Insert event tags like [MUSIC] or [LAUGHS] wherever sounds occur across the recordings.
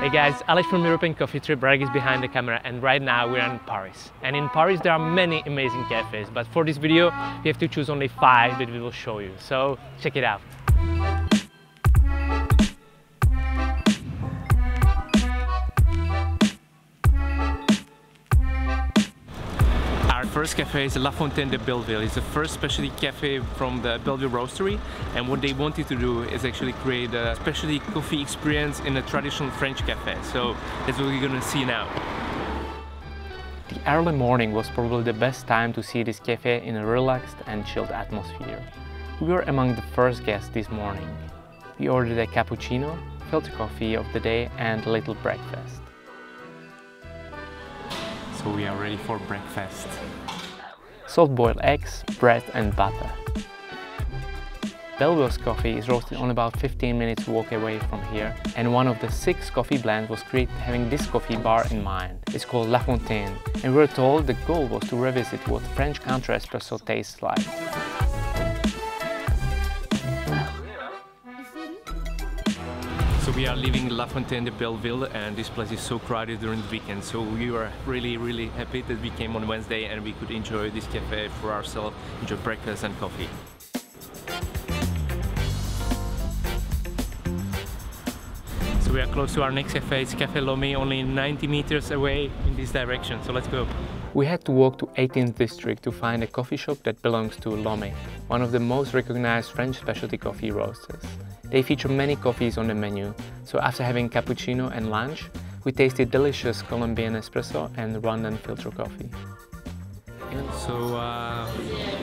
Hey guys, Alex from European Coffee Trip, Bragg is behind the camera and right now we're in Paris. And in Paris there are many amazing cafes, but for this video we have to choose only five that we will show you. So check it out. First cafe is La Fontaine de Belleville. It's the first specialty cafe from the Belleville Roastery and what they wanted to do is actually create a specialty coffee experience in a traditional French cafe. So that's what we're gonna see now. The early morning was probably the best time to see this cafe in a relaxed and chilled atmosphere. We were among the first guests this morning. We ordered a cappuccino, filter coffee of the day and a little breakfast. So we are ready for breakfast. Soft-boiled eggs, bread and butter. Belleville's coffee is roasted on about 15 minutes walk away from here and one of the six coffee blends was created having this coffee bar in mind. It's called La Fontaine and we're told the goal was to revisit what French country espresso tastes like. So we are leaving La Fontaine de Belleville and this place is so crowded during the weekend so we were really really happy that we came on Wednesday and we could enjoy this cafe for ourselves, enjoy breakfast and coffee. So we are close to our next cafe, it's Cafe Lomi, only 90 meters away in this direction, so let's go. We had to walk to 18th district to find a coffee shop that belongs to Lomi, one of the most recognized French specialty coffee roasters. They feature many coffees on the menu, so after having cappuccino and lunch, we tasted delicious Colombian espresso and Rwandan filter coffee. So uh,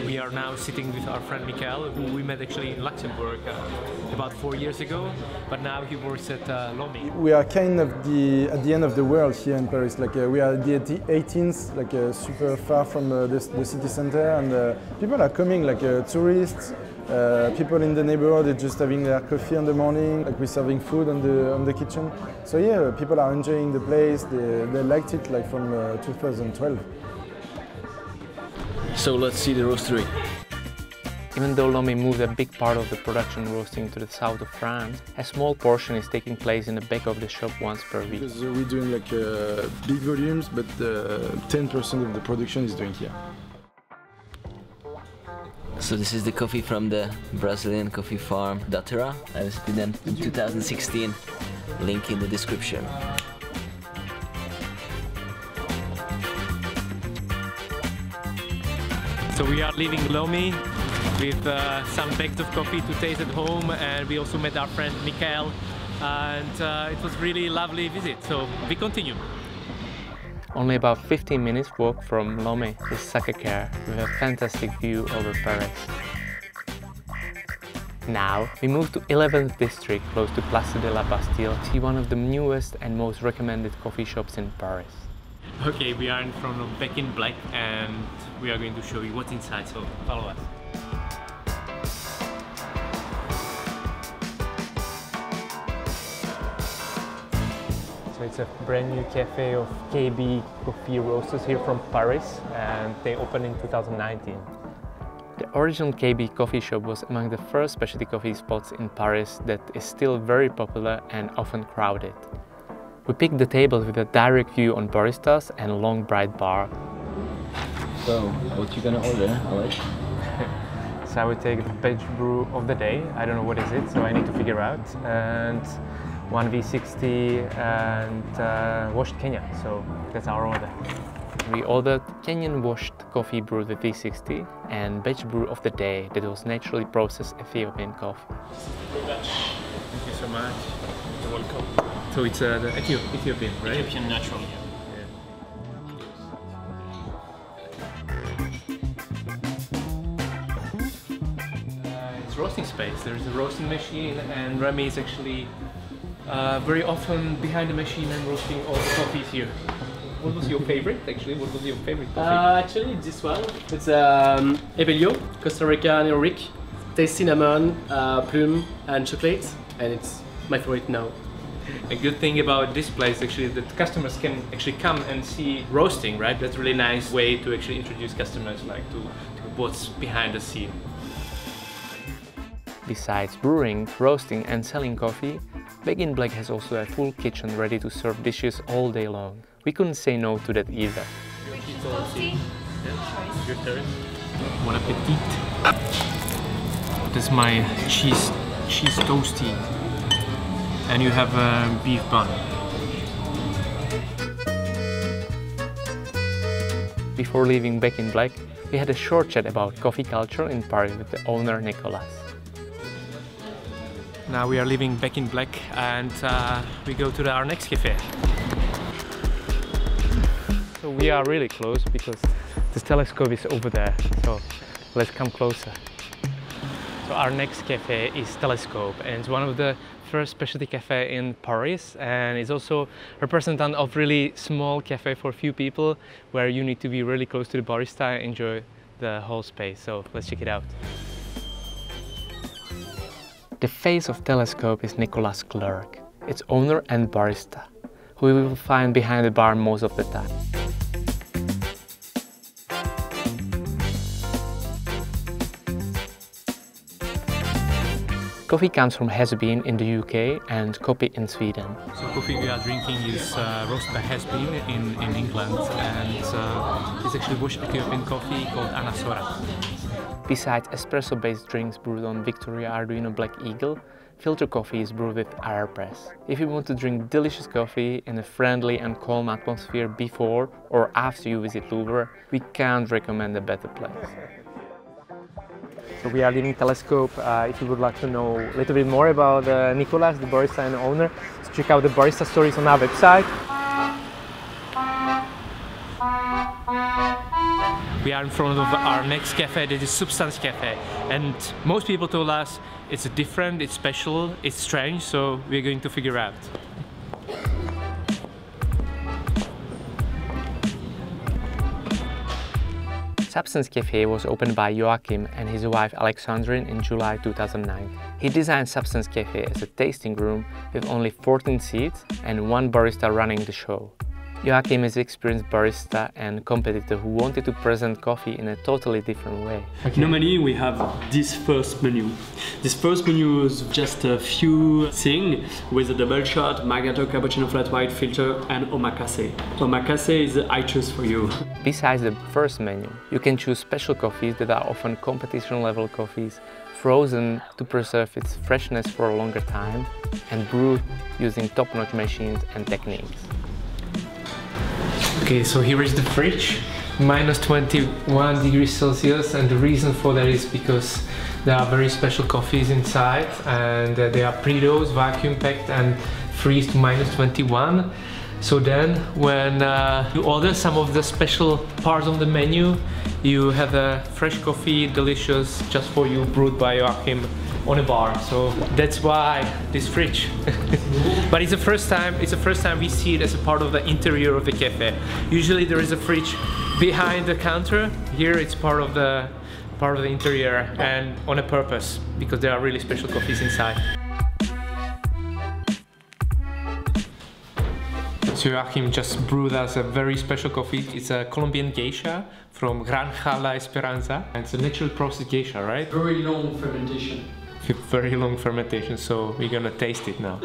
we are now sitting with our friend Mikael, who we met actually in Luxembourg uh, about four years ago, but now he works at uh, Lomi. We are kind of the at the end of the world here in Paris. Like uh, we are at the 18th, like uh, super far from uh, the, the, city center, and uh, people are coming, like uh, tourists. Uh, people in the neighborhood are just having their coffee in the morning, like we're serving food on the on the kitchen. So yeah, people are enjoying the place. They, they liked it like from 2012. So let's see the roastery. Even though Lomi moved a big part of the production roasting to the south of France, a small portion is taking place in the back of the shop once per week. Because we're doing like uh, big volumes, but 10% of the production is doing here. So this is the coffee from the Brazilian coffee farm Daterra. I visited them in 2016. Link in the description. So we are leaving Lomi with uh, some bags of coffee to taste at home and we also met our friend Mikael and uh, it was really lovely visit so we continue. Only about 15 minutes walk from Lomi is Sacré-Cœur with a fantastic view over Paris. Now we move to 11th district close to Place de la Bastille to see one of the newest and most recommended coffee shops in Paris. Okay, we are in front of Back in Black and we are going to show you what's inside, so follow us. It's a brand new cafe of KB Coffee Roasters here from Paris and they opened in 2019. The original KB coffee shop was among the first specialty coffee spots in Paris that is still very popular and often crowded. We picked the table with a direct view on baristas and a long bright bar. So, what you gonna order, Alex? [LAUGHS] so I would take the batch brew of the day. I don't know what is it, so I need to figure out. And one V60 and uh, washed Kenya. So that's our order. We ordered Kenyan washed coffee brewed with V60 and batch brew of the day that was naturally processed Ethiopian coffee. Thank you so much. You're welcome. So it's uh, the Ethiop Ethiopian, right? Ethiopian natural. Uh, it's roasting space. There's a roasting machine and Remy is actually uh, very often behind the machine and roasting all the coffees here. What was your favorite actually? What was your favorite coffee? Uh, actually, this one. It's um, Evelio, Costa Rica Rick. Tastes cinnamon, uh, plume, and chocolate, and it's my favorite now. A good thing about this place actually that customers can actually come and see roasting, right? That's a really nice way to actually introduce customers like to, to what's behind the scene. Besides brewing, roasting and selling coffee, Back in Black has also a full kitchen ready to serve dishes all day long. We couldn't say no to that either. Your turn. Bon appetit. This is my cheese cheese toasty. And you have a beef bun. Before leaving Back in Black, we had a short chat about coffee culture in Paris with the owner Nicolas. Now we are leaving Back in Black and uh, we go to the, our next cafe. So we are really close because the telescope is over there. So let's come closer. So our next cafe is Telescope and it's one of the first specialty cafe in Paris and it's also representative of really small cafe for few people where you need to be really close to the barista and enjoy the whole space. So let's check it out. The face of Telescope is Nicolas Clerc, its owner and barista, who we will find behind the bar most of the time. Coffee comes from Has Bean in the UK and Koppi in Sweden. So coffee we are drinking is uh, roasted by Has Bean in, in England and uh, it's actually Bush Ethiopian coffee called Anasora. Besides espresso-based drinks brewed on Victoria Arduino Black Eagle, filter coffee is brewed with AeroPress. If you want to drink delicious coffee in a friendly and calm atmosphere before or after you visit Louvre, we can't recommend a better place. So we are leaving Telescope. Uh, if you would like to know a little bit more about uh, Nicolas, the barista and owner, check out the barista stories on our website. We are in front of our next cafe, that is Substance Cafe. And most people told us it's different, it's special, it's strange, so we're going to figure out. Substance Cafe was opened by Joachim and his wife Alexandrine in July 2009. He designed Substance Cafe as a tasting room with only 14 seats and one barista running the show. Joachim is an experienced barista and competitor who wanted to present coffee in a totally different way. Okay. Normally we have this first menu. This first menu is just a few things with a double shot, macchiato, cappuccino flat white filter and omakase. Omakase is I choose for you. [LAUGHS] Besides the first menu, you can choose special coffees that are often competition level coffees frozen to preserve its freshness for a longer time and brewed using top-notch machines and techniques. Okay, so here is the fridge, minus 21 degrees Celsius, and the reason for that is because there are very special coffees inside, and uh, they are pre-dosed, vacuum packed, and freeze to minus 21. So then, when uh, you order some of the special parts of the menu, you have a fresh coffee, delicious, just for you, brewed by Joachim on a bar. So that's why this fridge. [LAUGHS] but it's the first time. It's the first time we see it as a part of the interior of the cafe. Usually there is a fridge behind the counter. Here it's part of the part of the interior and on a purpose because there are really special coffees inside. So Joachim just brewed us a very special coffee. It's a Colombian geisha from Granja La Esperanza. And it's a natural process geisha, right? Very long fermentation. Very long fermentation, so we're gonna taste it now.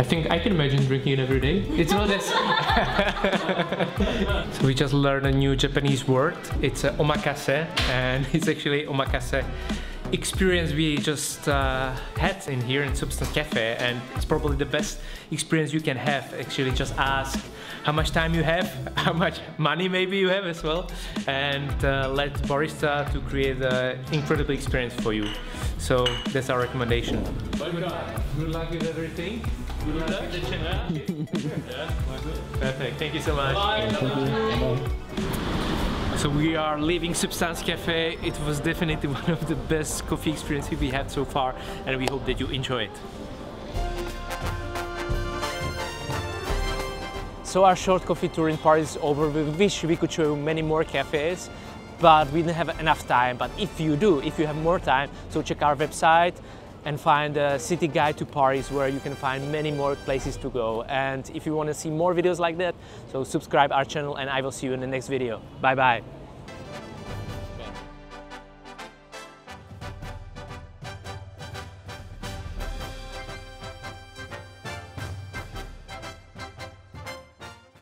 I think I can imagine drinking it every day. It's not as... [LAUGHS] so we just learned a new Japanese word. It's omakase, and it's actually omakase experience we just uh, had in here in Substance Cafe and it's probably the best experience you can have. Actually just ask how much time you have [LAUGHS] how much money maybe you have as well and uh, let barista to create an incredible experience for you. So that's our recommendation. Good luck with everything. Good luck. With the channel perfect. Thank you so much so we are leaving Substance Cafe. It was definitely [LAUGHS] one of the best coffee experiences we had so far and we hope that you enjoy it. So our short coffee tour in Paris is over. We wish we could show you many more cafes, but we didn't have enough time. But if you do, if you have more time, so check our website and find a city guide to Paris where you can find many more places to go. And if you want to see more videos like that, so subscribe our channel and I will see you in the next video. Bye bye.